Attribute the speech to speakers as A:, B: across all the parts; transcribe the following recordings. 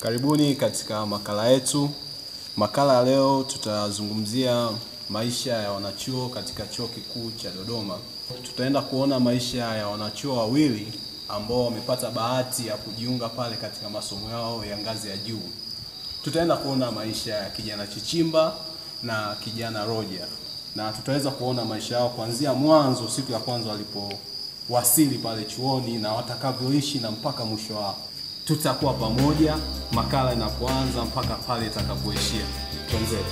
A: Karibuni katika makala yetu. Makala ya leo tutazungumzia maisha ya wanachuo katika Chuo Kikuu cha Dodoma. Tutaenda kuona maisha ya wanachuo wawili ambao wamepata bahati ya kujiunga pale katika masomo yao ya ngazi ya juu. Tutaenda kuona maisha ya kijana Chichimba na kijana Roger, na tutaweza kuona maisha yao kuanzia mwanzo, siku ya kwanza walipowasili pale chuoni na watakavyoishi na mpaka mwisho wao. Tutakuwa pamoja makala inapoanza mpaka pale itakapoishia. Twenzetu.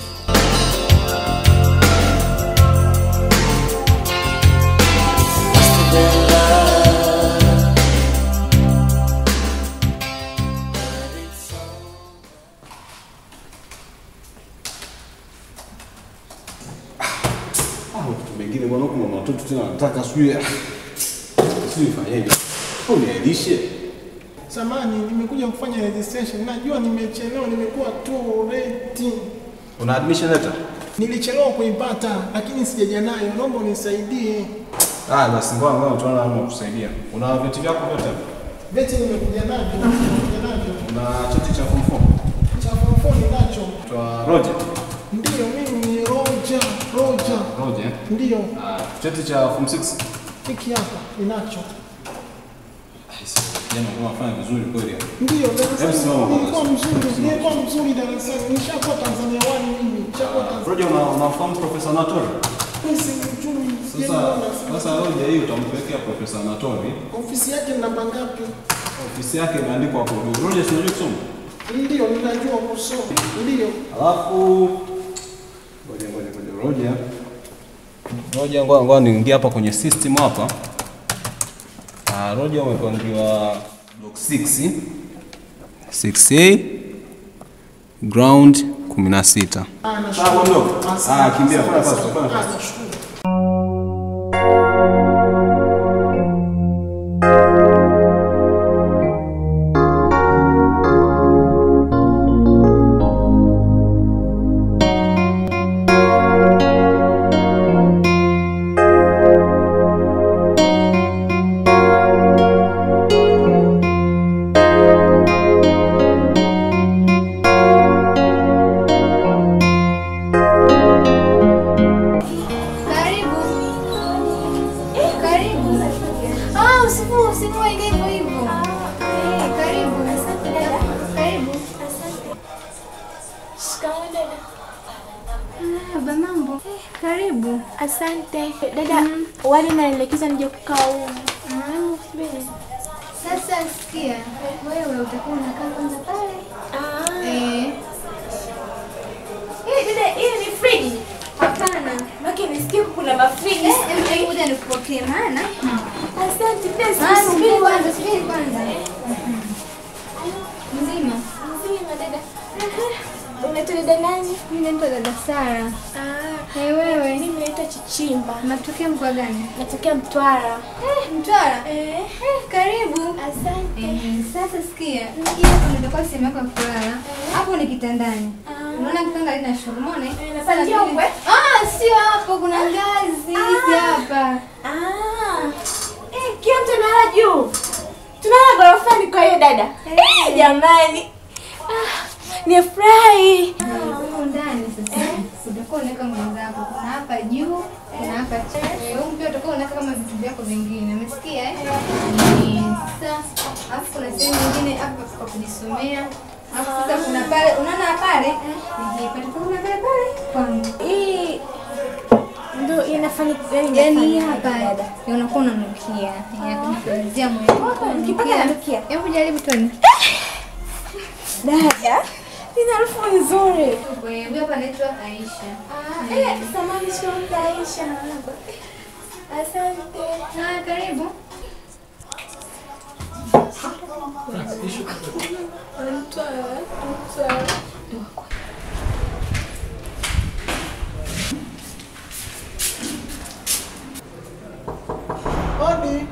A: mengine kuna watoto tena sijui sijui uniailishe
B: Samani, nimekuja kufanya registration. Najua nimechelewa, nimekuwa too late.
A: una admission letter?
B: Nilichelewa kuipata, lakini sijaja nayo. Naomba unisaidie.
A: Ah, basi ngoja ngoja tuone kama kusaidia. Una vyeti vyako vyote?
B: Vyeti nimekuja navyo, nimekuja navyo.
A: Una cheti cha form 4?
B: Cha form 4 ninacho.
A: Twa Roger.
B: Ndio, mimi ni Roger, Roger.
A: Roger.
B: Ndio.
A: Ah, cheti cha form 6.
B: hiki hapa ninacho.
A: Jana kwa mfano vizuri kweli. Ndio,
B: nilikuwa mzuri, nilikuwa mzuri darasani. Nishakuwa Tanzania wani mimi, nishakuwa Tanzania.
A: Roger unafahamu Professor Natori?
B: Mimi mchumi.
A: Sasa sasa Roger hii utampelekea Professor Natori.
B: Ofisi yake ni namba ngapi?
A: Ofisi yake imeandikwa hapo. Roger si unajua kusoma?
B: Ndio, ninajua kusoma. Ndio.
A: Alafu ngoja ngoja ngoja Roger. Roger ngoja ngoja niingie hapa kwenye system hapa. Ah, Roger umepangiwa block 6 6A ground 16.
B: Ah.
A: Ah, kimbia fanya fast
C: karibu. Ah, hivyo hivyo. Eh, karibu. Asante dada. Karibu.
D: Shikamoo dada.
C: Baba mambo. Eh, karibu.
D: Asante dada, wali naelekeza nije kukaa huko.
C: Mm, subiri. Sasa sikia, wewe utakuwa unakaa nikupokee maana.
D: Asante pia
C: Ah, subiri kwanza, subiri kwanza.
D: Dada nani?
C: Mimi naitwa dada Sara.
D: Ah.
C: hey, wewe.
D: Mimi naitwa Chichimba.
C: Natokea mkoa gani?
D: Natokea Mtwara.
C: Eh, Mtwara.
D: Eh.
C: Eh, karibu.
D: Asante.
C: Eh, sasa sikia, ndio sehemu yako ya kulala. Hapo ni kitandani.
D: Ah.
C: Unaona kitanda umeona? eh?
D: Eh,
C: Sasa
D: ndio eh?
C: Ah, sio hapo, kuna ngazi hizi hapa.
D: Ah. Eh, kila mtu analala juu. Tunalala ghorofani kwa hiyo dada. Eh, jamani. Ah, nifurahi.
C: Utakuwa unaweka nguo zako. Kuna hapa juu, kuna hapa chini. Huko pia utakuwa unaweka kama vitu vyako vingine. Umesikia eh? Sasa, alafu kuna sehemu nyingine hapa kwa kujisomea. Alafu sasa kuna pale, unaona pale? Kuna pale pale. Kwangu.
D: Hii ndo inafanya
C: Yaani
D: yani
C: hapa
D: dada.
C: unakuwa unanukia. Ya kujipulizia mwili wako.
D: Nikipaka nanukia.
C: Hebu jaribu tuone.
D: Dada, ina harufu nzuri.
C: Huyu hapa anaitwa Aisha.
D: Ah, eh, samahani sio Aisha. Asante.
C: Na karibu.
B: Odi.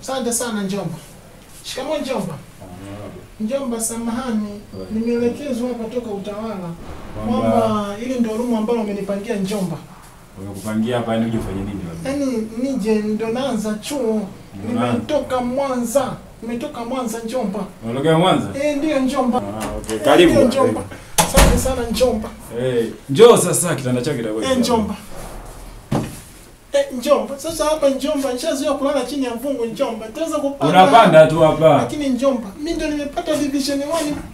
B: Asante sana Njomba. Shikamoo Njomba. Njomba, samahani, nimeelekezwa hapa toka utawala kwamba ili ndio rumu ambalo umenipangia Njomba.
E: Wamekupangia hapa yani uje ufanye nini?
B: Yaani nije ndo naanza chuo, nimetoka Mwanza, Nimetoka Mwanza Njomba.
E: Unatokea Mwanza?
B: Eh, ndio Njomba.
E: Ah, okay.
B: Eh,
E: Karibu.
B: Njomba. Asante sana Njomba.
E: Eh, njoo sasa kitanda chako kitakuwa.
B: Eh, Njomba. Eh, Njomba. Sasa hapa Njomba nishazoea kulala chini ya mvungu Njomba. Taweza kupanda.
E: Unapanda tu hapa.
B: Lakini Njomba, mimi ndo nimepata division 1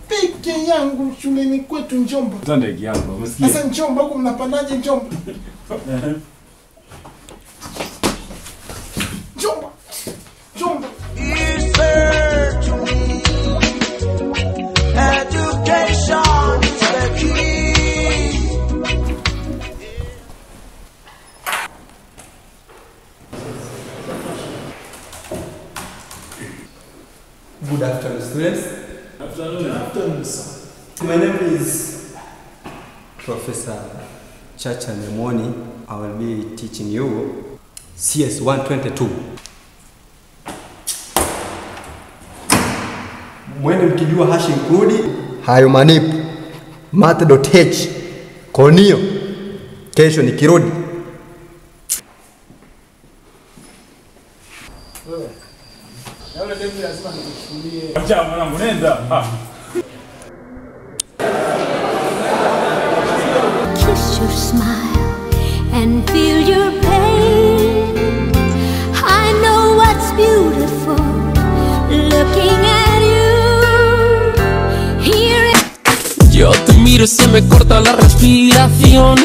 B: peke yangu shuleni kwetu Njomba.
E: Kitanda hiki hapa, umesikia?
B: Sasa Njomba huko mnapandaje. Njomba. Njomba.
F: Good afternoon, students.
B: Afternoon, sir.
F: My name is Professor Chacha Memoni. I will be teaching you CS 122. Mwende mkijua hash include hayo manipu math.h konio kesho nikirudi
E: Ah.
G: kiss your smile and feel your pain. I know what's beautiful looking at you. Here
H: Yo te miro y se me corta la respiración.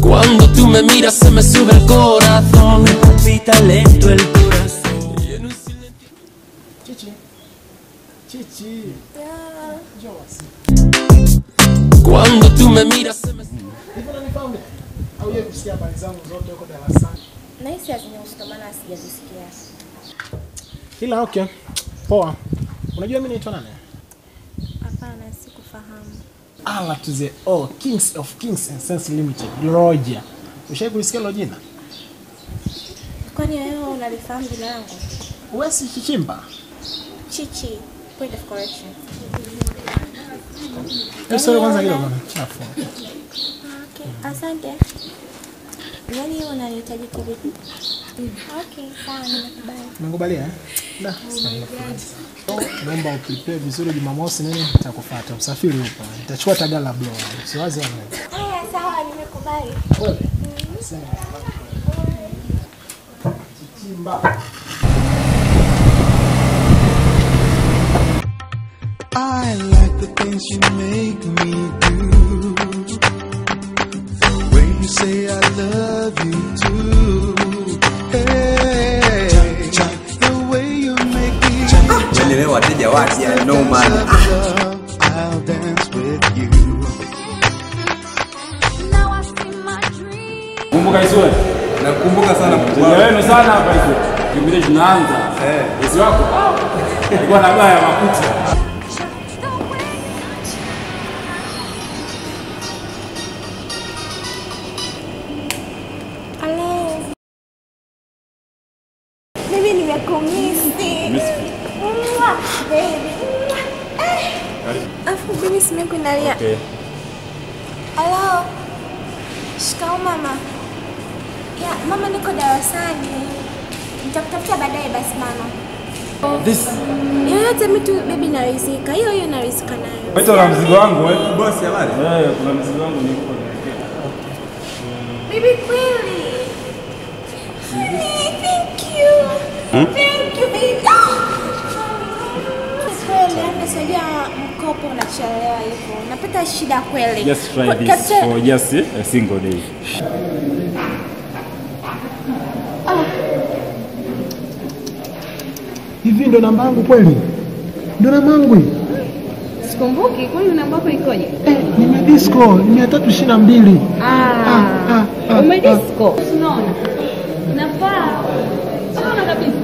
H: Cuando tú me miras se me sube el corazón.
I: Palpita lento el corazón.
B: Chichi. Chichi. Njoo basi.
H: Cuando tú me miras se me
B: Hivi unanifahamu? Au yeye kusikia habari zangu zote huko darasani?
D: Nahisi hazinihusu maana sijazisikia.
B: Ila okay. Poa. Unajua mimi naitwa nani?
D: Hapana, sikufahamu.
B: Ala to the O, Kings of Kings and Sense Limited. Roger. Ushawahi kulisikia hilo jina?
D: Kwani wewe unalifahamu jina langu?
B: Wewe si Chichimba?
D: Chichi, point of correction.
B: Hebu sasa kwanza kidogo bwana. Chafu.
D: Okay, asante. Yaani unanihitaji kivipi? Okay, sawa, nimekubali.
B: Umekubalia eh? Da. Naomba uprepare vizuri Jumamosi nini nitakufuata. Usafiri upo. Nitachukua tagala bro. Usiwaze wewe.
D: Haya, sawa, nimekubali.
B: Kweli? Sema. Chichimba.
I: I like the things you make me do. The way you say I love you too. Hey, the way you make me
F: Yaani wateja wapya no man.
I: I'll dance with you.
G: now I see my dream.
E: Kumbuka Iswe.
F: Nakumbuka sana mkuu
E: wenu sana hapa Iswe. Kipindi tunaanza.
F: Eh.
E: Isi wako. Alikuwa na baya makucha.
D: Baby, nimekumisi. Baby. Eh. Afu baby simeku inalia.
E: Okay.
D: Hello. Shikao mama. Ya, mama niko darasani. Nitakutafuta baadaye basi mama.
E: This.
D: Yoyote mitu baby narizika. Hiyo hiyo narizika nayo.
E: Wewe una mzigo wangu eh?
F: Boss habari?
E: Eh, kuna mzigo wangu niko.
D: Baby kweli. Hey, thank you. Thank you baby. Ah! Mkopo hivyo. Napata shida kweli.
E: Just try
D: Kwa-
E: this for just a single day.
B: Hivi ndo namba yangu kweli? Ndo namba yangu hii?
J: Sikumbuki, kwani namba yako ikoje?
B: Eh, nimedisco ni mia tatu ishirini na mbili.
J: Ah,
B: ah, ah,
J: umedisco. Unaona? Nafaa. Unaona kabisa.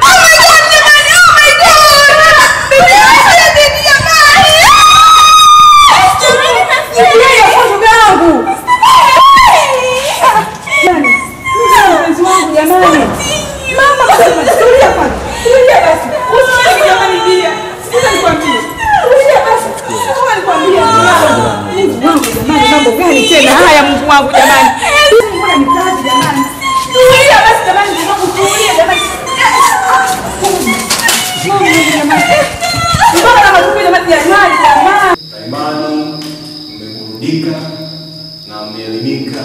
J: gani tena haya Mungu wangu jamani? Mbona ni kazi jamani? Tulia basi jamani, Mungu wangu tulia jamani. Mbona na jamani jamani.
A: Imani mmeburudika na mmeelimika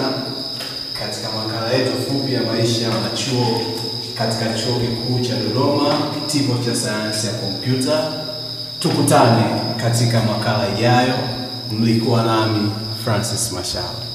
A: katika makala yetu fupi ya maisha ya wanachuo katika chuo kikuu cha Dodoma, kitivo cha sayansi ya kompyuta. Tukutane katika makala ijayo. Mlikuwa nami Francis Machado.